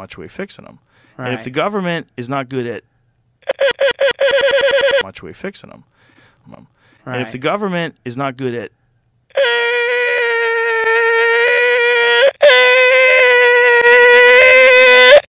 much way fixing them. Right. And if the government is not good at much way fixing them. right. And if the government is not good at